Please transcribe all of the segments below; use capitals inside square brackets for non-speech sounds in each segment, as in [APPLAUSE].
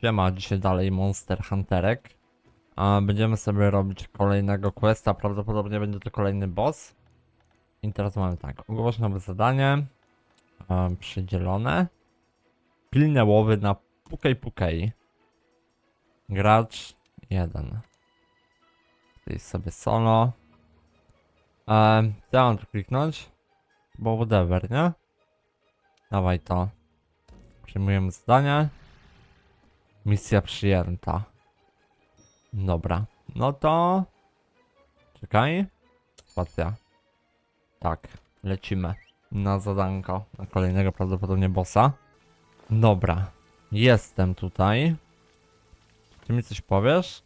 Siema, dzisiaj dalej Monster Hunterek. A będziemy sobie robić kolejnego questa, prawdopodobnie będzie to kolejny boss. I teraz mamy tak, ogłoś nowe zadanie. E, przydzielone. Pilne łowy na Pukej Pukej. Gracz 1. Tutaj sobie solo. Co ja mam tu kliknąć? Bo whatever, nie? Dawaj to. Przyjmujemy zadanie. Misja przyjęta. Dobra. No to... Czekaj. Spacja. Tak. Lecimy. Na zadanko. Na kolejnego prawdopodobnie bossa. Dobra. Jestem tutaj. Czy mi coś powiesz?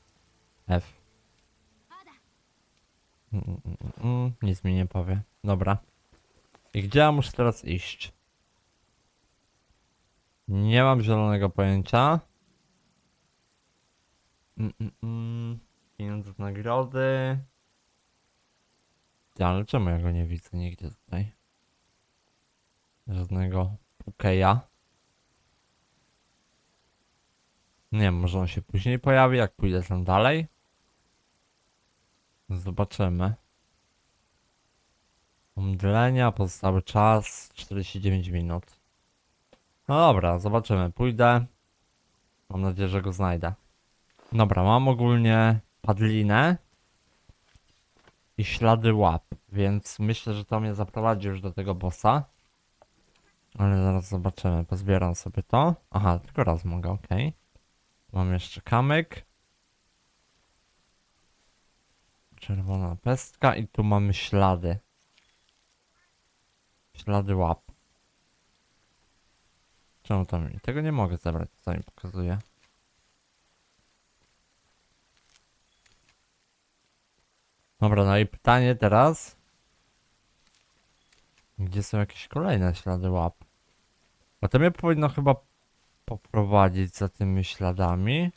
F. Mm, mm, mm, nic mi nie powie. Dobra. I gdzie ja muszę teraz iść? Nie mam zielonego pojęcia. Mm, mm, mm. Pieniądze z nagrody. Ty, Ale czemu ja go nie widzę nigdzie tutaj? Żadnego pukeja. Nie wiem, może on się później pojawi, jak pójdę tam dalej. Zobaczymy. Omdlenia, pozostały czas 49 minut. No dobra, zobaczymy. Pójdę. Mam nadzieję, że go znajdę. Dobra, mam ogólnie padlinę i ślady łap, więc myślę, że to mnie zaprowadzi już do tego bossa. Ale zaraz zobaczymy. Pozbieram sobie to. Aha, tylko raz mogę, ok. Mam jeszcze kamyk. Czerwona pestka i tu mamy ślady. Ślady łap. Czemu to mi? Tego nie mogę zebrać, co mi pokazuje. Dobra, no i pytanie teraz. Gdzie są jakieś kolejne ślady łap? Bo to mnie powinno chyba poprowadzić za tymi śladami.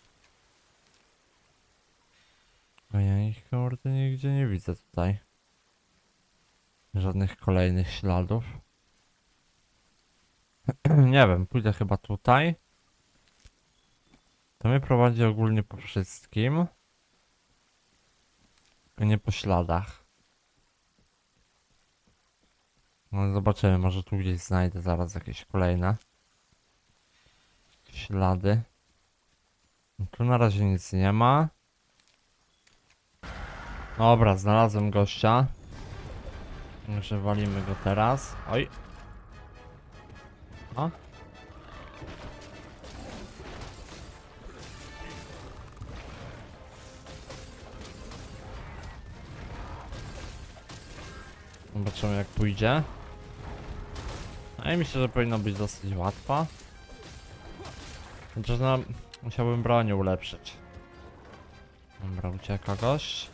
A ja ich kurde nigdzie nie widzę tutaj. Żadnych kolejnych śladów. [CLEARS THROAT] nie wiem, pójdę chyba tutaj. To mnie prowadzi ogólnie po wszystkim. Tylko nie po śladach. No zobaczymy, może tu gdzieś znajdę zaraz jakieś kolejne ślady. No, tu na razie nic nie ma. Dobra, znalazłem gościa. Także walimy go teraz. Oj. O. Zobaczymy jak pójdzie. No i myślę, że powinno być dosyć łatwa. Chociaż no, musiałbym bronię ulepszyć. Dobra, ucieka gość.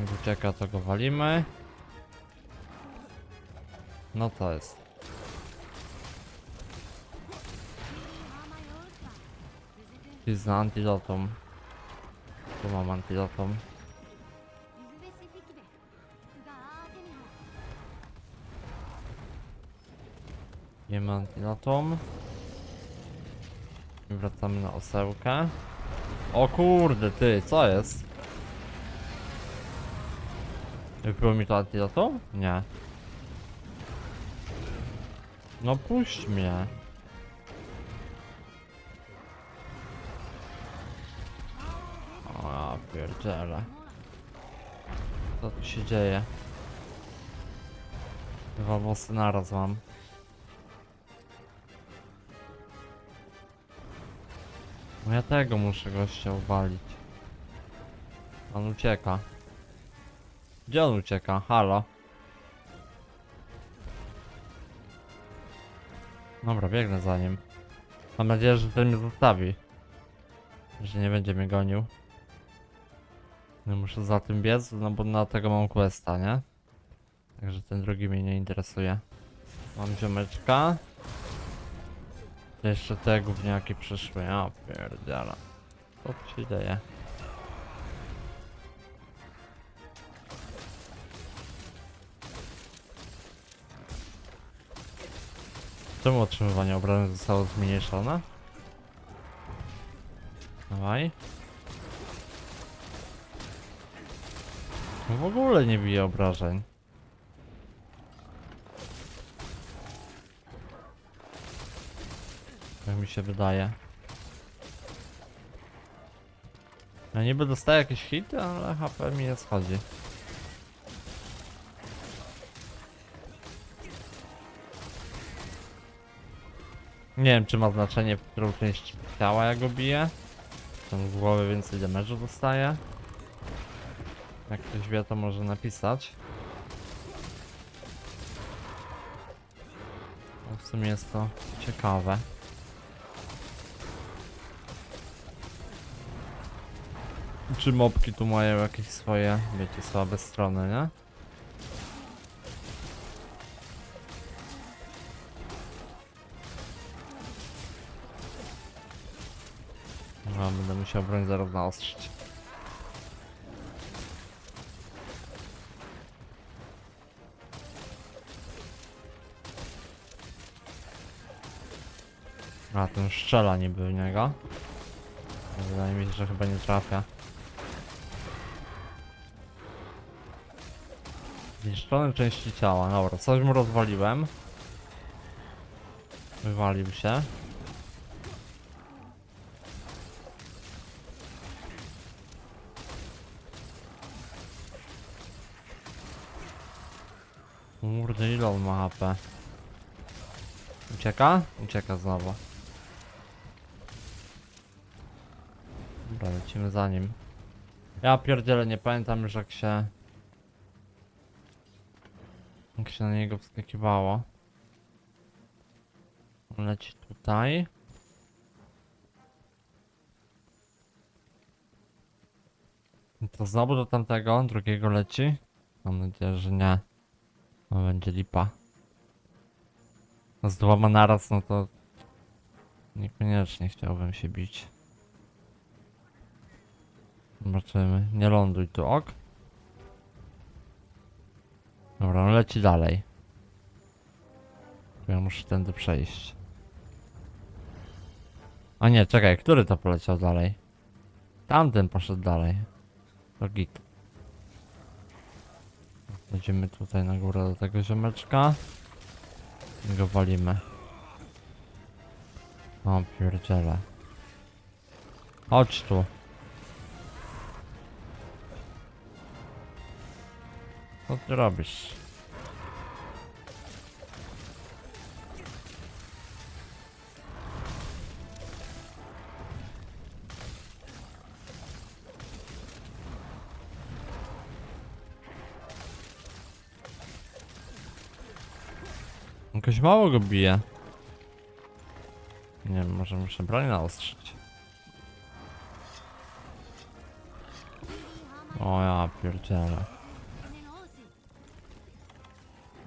Jak ucieka, to go walimy. No to jest. Jest na antidotum. Tu mam antidotum. Nie ma antidotum. I wracamy na osełkę. O kurde, ty, co jest? Wypiło mi to antidotum? Nie. No puść mnie. O, pierdziele. Co tu się dzieje? Dwa bossy naraz mam. No ja tego muszę gościa uwalić. On ucieka. Gdzie on ucieka? Halo? Dobra, biegnę za nim. Mam nadzieję, że ten mnie zostawi. Że nie będzie mnie gonił. No muszę za tym biec, no bo na tego mam questa, nie? Także ten drugi mnie nie interesuje. Mam ziomeczka. Jeszcze te gówniaki przyszły, ja pierdziela. Co się dzieje? Czemu otrzymywanie obrażeń zostało zmniejszone? Dawaj. No w ogóle nie bije obrażeń. Mi się wydaje. Ja niby dostaję jakieś hity, ale HP mi nie schodzi. Nie wiem, czy ma znaczenie, w którą część ciała ja go biję. Tam z głowy więcej damage'u dostaje. Jak ktoś wie, to może napisać. Bo w sumie jest to ciekawe. Czy mopki tu mają jakieś swoje, wiecie, słabe strony, nie? No, będę musiał broń zaraz naostrzyć. A, ten strzela niby w niego. Wydaje mi się, że chyba nie trafia. Zniszczone części ciała. Dobra, coś mu rozwaliłem. Wywalił się. Kurde, ile on ma HP? Ucieka? Ucieka znowu. Dobra, lecimy za nim. Ja pierdzielę, nie pamiętam już jak się... Jak się na niego wskakiwało. Leci tutaj. I To znowu do tamtego, drugiego leci? Mam nadzieję, że nie. No będzie lipa. Z dwoma naraz, no to... Niekoniecznie chciałbym się bić. Zobaczymy. Nie ląduj tu, ok? Dobra, on leci dalej. Ja muszę tędy przejść. A nie, czekaj, który to poleciał dalej? Tamten poszedł dalej. To git. Tutaj na górę do tego ziomeczka. I go walimy. O pierdziele. Chodź tu. Co ty robisz? Jakoś mało go bije. Nie wiem, może muszę broń naostrzyć. O ja pierdzielę.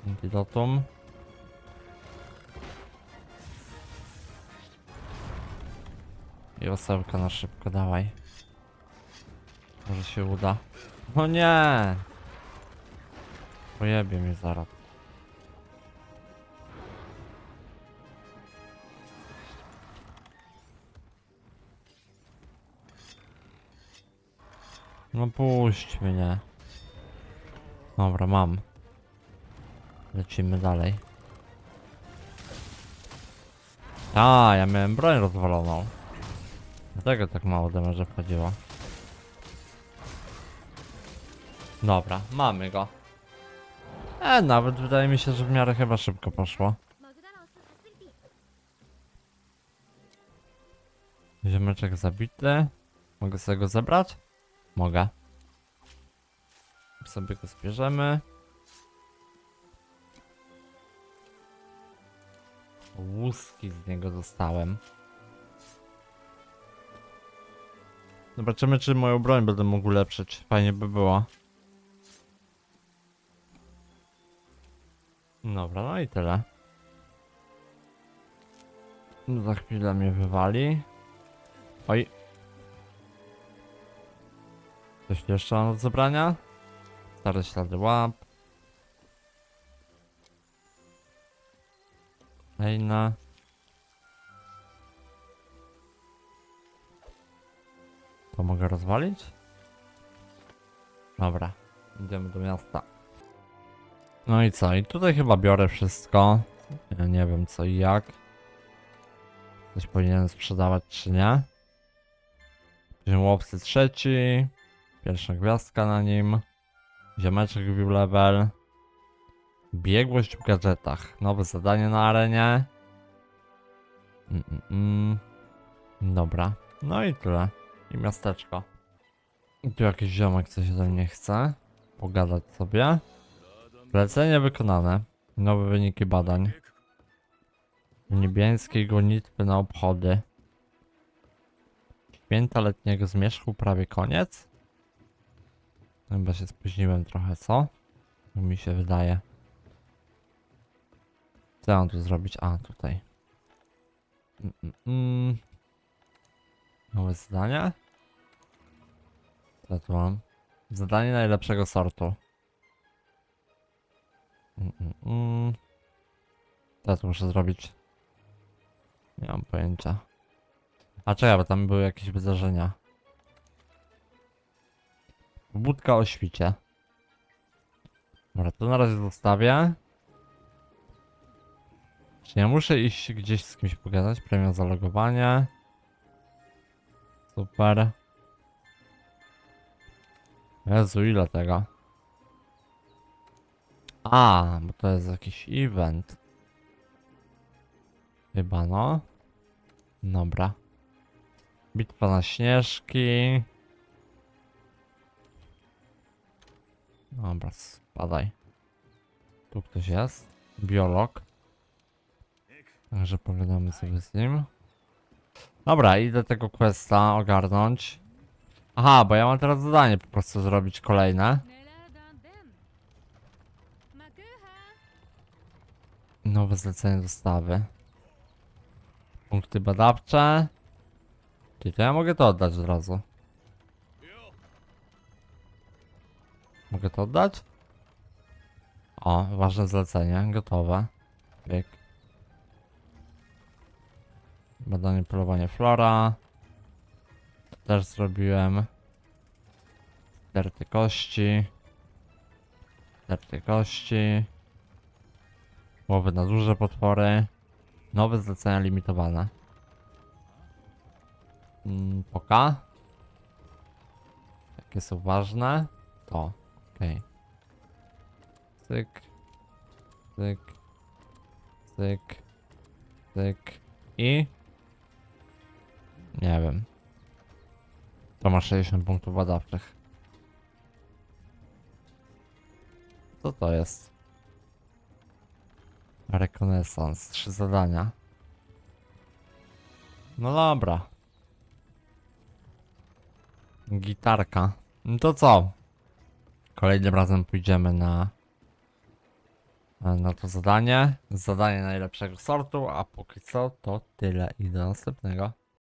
Antidotum. I osełka na szybko, dawaj. Może się uda. No nie! Pojebie mnie zaraz. No puść mnie. Dobra, mam. Lecimy dalej. A, ja miałem broń rozwaloną. Dlatego tak mało demerze wchodziło. Dobra, mamy go. E, nawet wydaje mi się, że w miarę chyba szybko poszło. Ziomeczek zabity. Mogę sobie go zebrać? Mogę. Sobie go zbierzemy. Łuski z niego dostałem. Zobaczymy, czy moją broń będę mógł ulepszyć. Fajnie by było. Dobra, no i tyle. Za chwilę mnie wywali. Oj. Coś jeszcze mam do zebrania? Stare ślady łap. A kolejne. To mogę rozwalić? Dobra, idziemy do miasta. No i co? I tutaj chyba biorę wszystko. Ja nie wiem co i jak. Coś powinienem sprzedawać czy nie. Poziom łopsy trzeci. Pierwsza gwiazdka na nim. Ziomeczek wbił level. Biegłość w gadżetach. Nowe zadanie na arenie. Mm, mm, mm. Dobra. No i tyle. I miasteczko. I tu jakiś ziomek coś ode mnie chce. Pogadać sobie. Zlecenie wykonane. Nowe wyniki badań. Niebiańskiej gonitwy na obchody. Święta letniego zmierzchu prawie koniec. Chyba się spóźniłem trochę, co? Mi się wydaje. Co ja mam tu zrobić? A, tutaj. Mm, mm, mm. Nowe zadanie? Co tu mam? Zadanie najlepszego sortu. Mm, mm, mm. Co tu muszę zrobić? Nie mam pojęcia. A czekaj, bo tam były jakieś wydarzenia. Budka o świcie. Dobra, to na razie zostawię. Czy ja muszę iść gdzieś z kimś pogadać? Premia za logowanie. Super. Jezu, ile tego? A, bo to jest jakiś event. Chyba no. Dobra. Bitwa na śnieżki. Dobra, spadaj. Tu ktoś jest. Biolog. Także pogadamy sobie z nim. Dobra, idę tego questa ogarnąć. Aha, bo ja mam teraz zadanie po prostu zrobić kolejne. Nowe zlecenie dostawy. Punkty badawcze. Czyli to ja mogę to oddać od razu. Mogę to oddać? O, ważne zlecenie, gotowe. Klik. Badanie polowanie flora. Też zrobiłem. Sterty kości. Sterty kości. Łowy na duże potwory. Nowe zlecenia limitowane. Mm, poka. Jakie są ważne? To. Okej. Cyk. Cyk. Cyk. Cyk. I... Nie wiem. To ma 60 punktów badawczych. Co to jest? Rekonesans. Trzy zadania. No dobra. Gitarka. No to co? Kolejnym razem pójdziemy na na to zadanie. Zadanie najlepszego sortu, a póki co to tyle i do następnego.